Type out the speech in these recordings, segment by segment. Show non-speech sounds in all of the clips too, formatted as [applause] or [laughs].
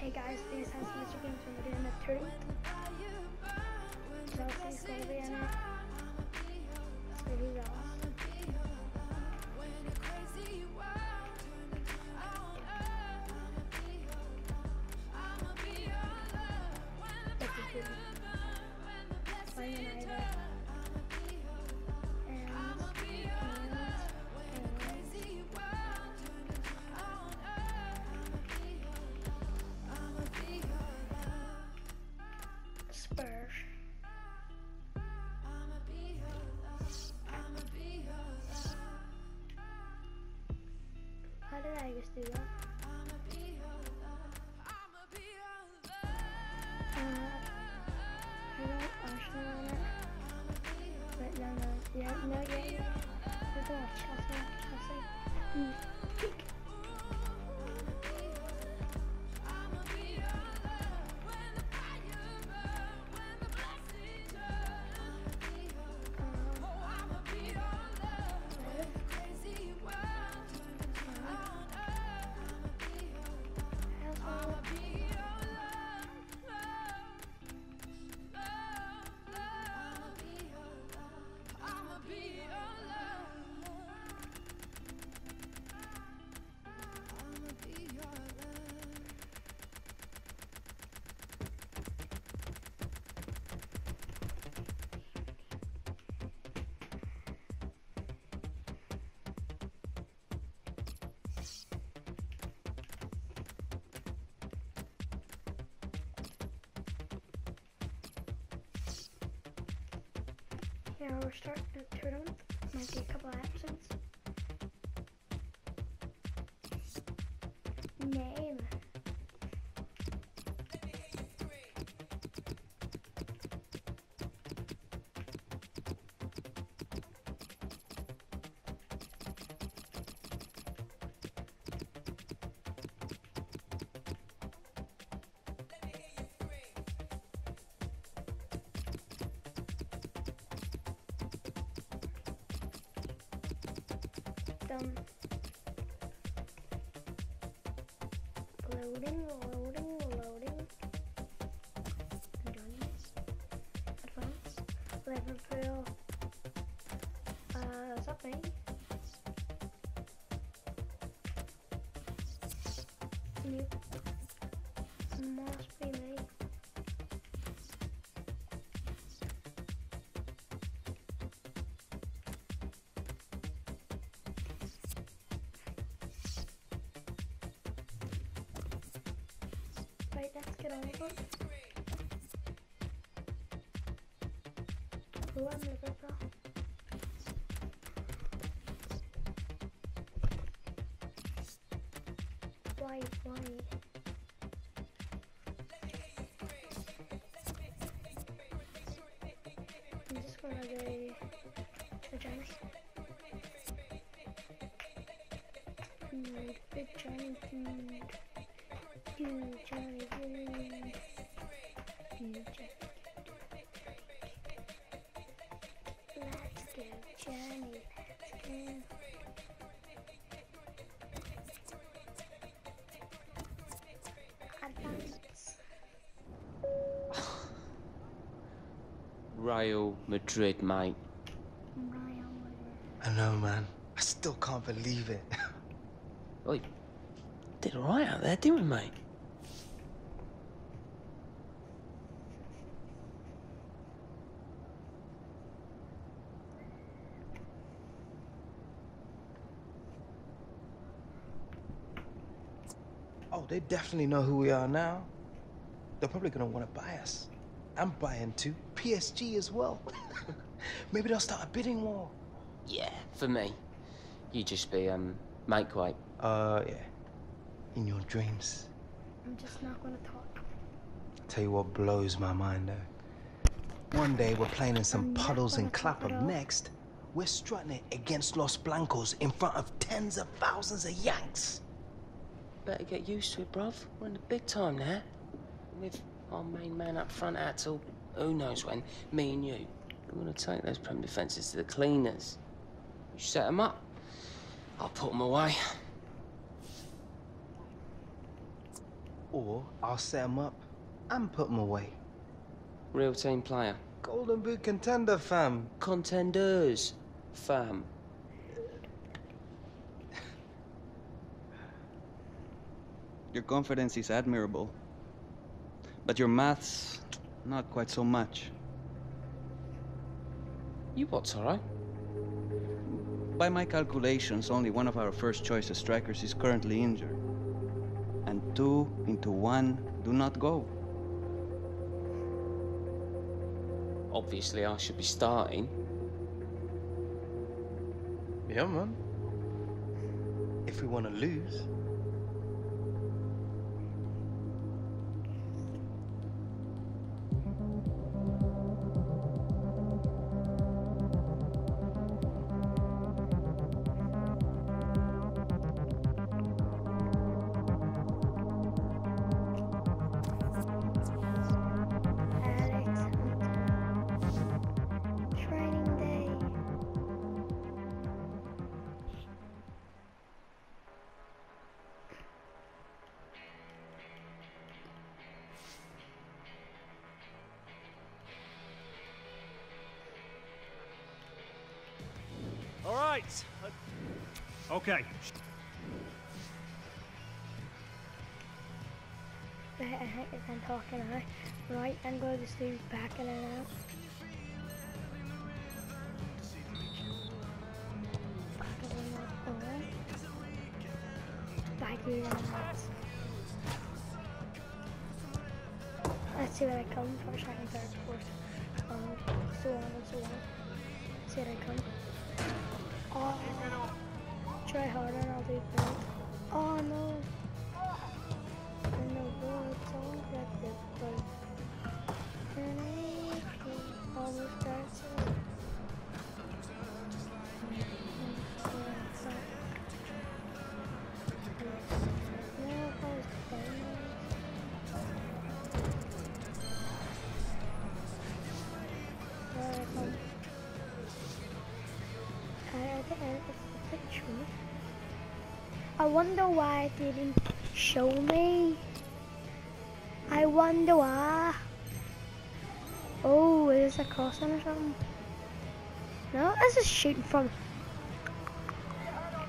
Hey guys, this is Mr. Games and we're doing. Chelsea's gonna be in it. So who yeah, no, yeah, yeah. We're Chelsea, Chelsea. Mm. Yeah, we're starting the tournament. Might be a couple of absents. Name. Done. Loading, loading, loading. Advance. Advance. Liverpool. Uh, is that me? Yep. Right, let's get over. Who am Liverpool? Why, why? I'm just gonna go big Johnny food. Food. Food, Johnny. Let's go, Johnny. Let's go. Real Madrid, mate. I know, man. I still can't believe it. [laughs] We did all right out there, didn't we, mate? Oh, they definitely know who we are now. They're probably gonna want to buy us. I'm buying too. PSG as well. [laughs] Maybe they'll start a bidding war. Yeah, for me. You just be, um, make weight. Uh, yeah. In your dreams. I'm just not gonna talk. Tell you what blows my mind though. One day we're playing in some I'm puddles in gonna talk at Clapham. Next, we're strutting it against Los Blancos in front of tens of thousands of Yanks. Better get used to it, bruv. We're in the big time now. With our main man up front out till who knows when, me and you. We're gonna take those prem defences to the cleaners. You set them up. I'll put them away. Or I'll set them up and put them away. Real team player. Golden Boot contender, fam. Contenders, fam. Your confidence is admirable. But your maths, not quite so much. You what, Toro? By my calculations, only one of our first choice strikers is currently injured. And two into one do not go. Obviously, I should be starting. Yeah, man. If we want to lose. Okay. Right, I think if I'm talking now. Right, I'm going to do backing it out. Backing it out. Alright. Backing it out. Let's see where I come first, second, third, fourth, um, so on and so on. See where I come. Try harder I'll do good. Oh no. Wonder why it didn't show me. I wonder why. Oh, is this a crossing or something? No, this is shooting from.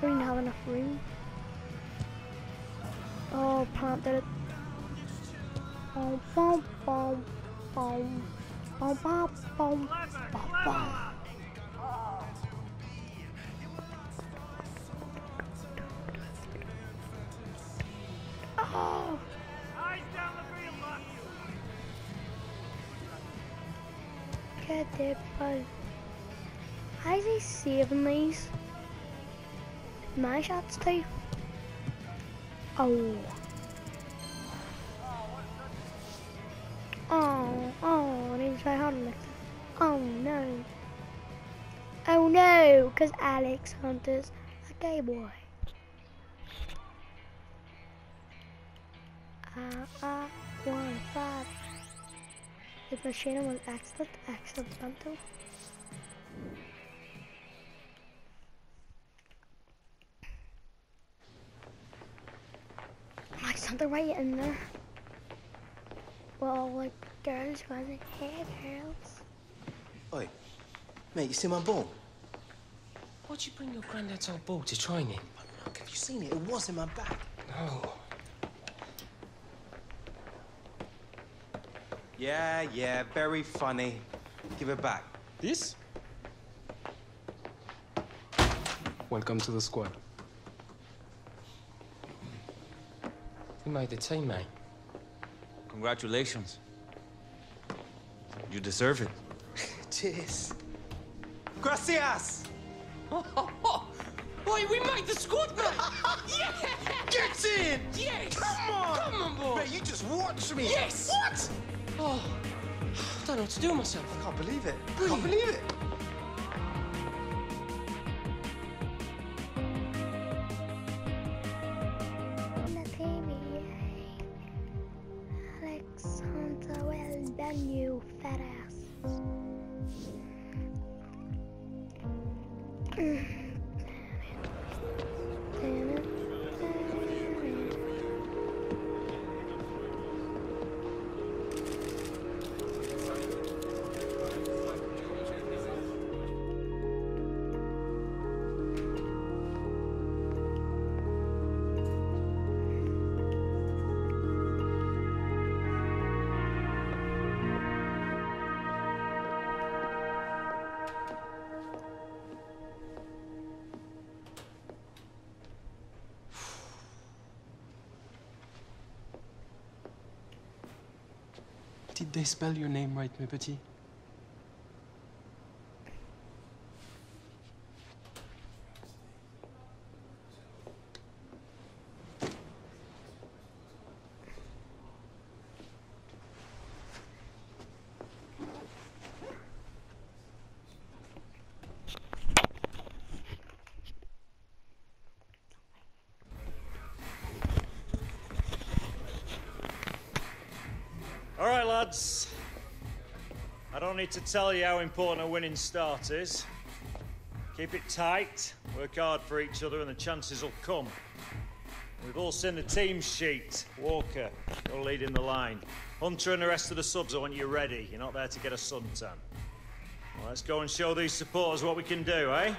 We didn't have enough room. Oh, plant did it. Bum, bum, bum, bum, bum, bum, bum. How is saving these? My shots too. Oh. Oh, oh, I need to try harder. Oh no. Oh no, because Alex Hunter's a gay boy. Uh, uh, one, five. If machine was excellent, excellent bantu. Like something right in there. Well, like girls wasn't hey girls. Oi, mate, you see my ball? Why'd you bring your granddad's old ball to training? Look, have you seen it? It was in my bag. No. Yeah, yeah, very funny. Give it back. This? Welcome to the squad. You made the team, mate. Congratulations. You deserve it. [laughs] Cheers. Gracias! [laughs] Wait, we made the squad, mate! [laughs] yeah! Get in! Yes! Come on! Come on, boy! Mate, you just watch me. Yes! What? Oh, [sighs] I don't know what to do with myself. I can't believe it. I can't believe it. They spell your name right, mes petits? All right, lads. I don't need to tell you how important a winning start is. Keep it tight, work hard for each other, and the chances will come. We've all seen the team sheet. Walker, you're leading the line. Hunter and the rest of the subs, I want you ready. You're not there to get a suntan. Well, let's go and show these supporters what we can do, eh?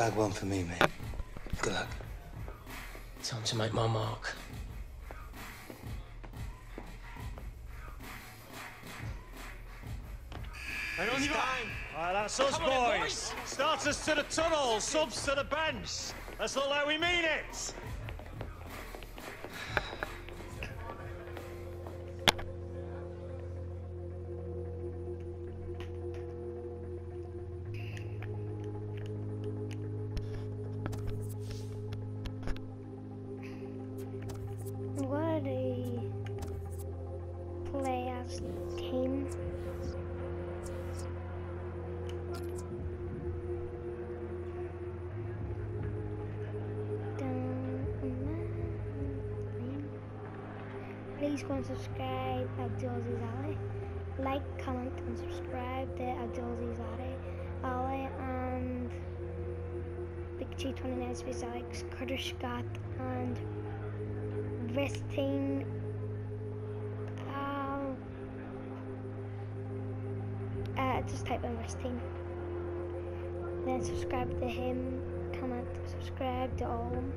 Bag one for me, mate. Good luck. Time to make my mark. All right, that's us, boys. Starters to the tunnel, subs to the bench. Let's look like we mean it. Please go and subscribe Abdulaziz Ali. Like, comment, and subscribe to Abdulaziz Ali. Ali and Big G 29 Space Alex, Carter Scott, and Vesting. Um, uh, just type in Vesting. Then subscribe to him, comment, subscribe to all of them.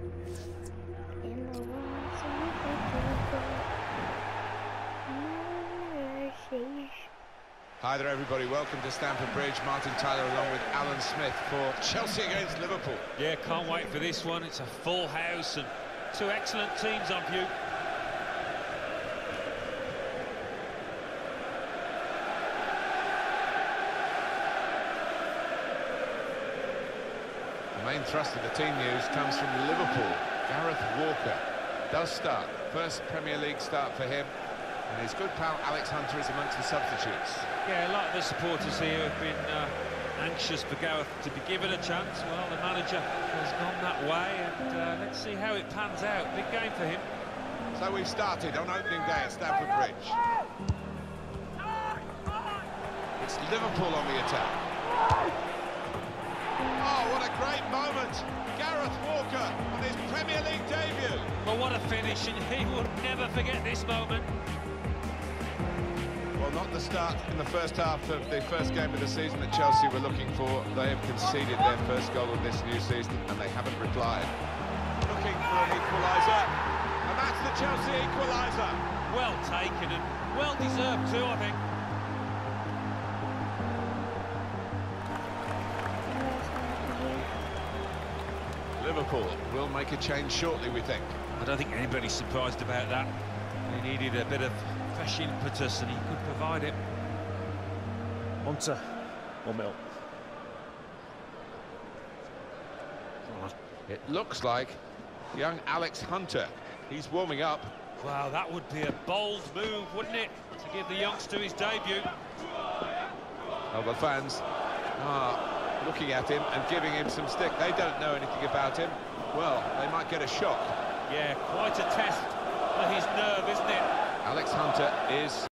In the world, so mercy. Hi there, everybody. Welcome to Stamford Bridge. Martin Tyler along with Alan Smith for Chelsea against Liverpool. Yeah, can't wait for this one. It's a full house and two excellent teams on view. The main thrust of the team news comes from Liverpool. Gareth Walker does start. First Premier League start for him. And his good pal Alex Hunter is amongst the substitutes. Yeah, a lot of the supporters here have been uh, anxious for Gareth to be given a chance. Well, the manager has gone that way, and uh, let's see how it pans out. Big game for him. So we've started on opening day at Stamford Bridge. It's Liverpool on the attack. Oh, what a great moment. Gareth Walker on his Premier League debut. Well, what a finish, and he will never forget this moment. Not the start in the first half of the first game of the season that Chelsea were looking for. They have conceded their first goal of this new season, and they haven't replied. Looking for an equaliser, and that's the Chelsea equaliser. Well taken and well deserved too, I think. Liverpool will make a change shortly, we think. I don't think anybody's surprised about that. They needed a bit of fresh impetus, and he could provide it. Hunter or Mill. It looks like young Alex Hunter. He's warming up. Wow, that would be a bold move, wouldn't it? To give the youngster his debut. Well, the fans are looking at him and giving him some stick. They don't know anything about him. Well, they might get a shock. Yeah, quite a test for his nerve, isn't it? Alex Hunter is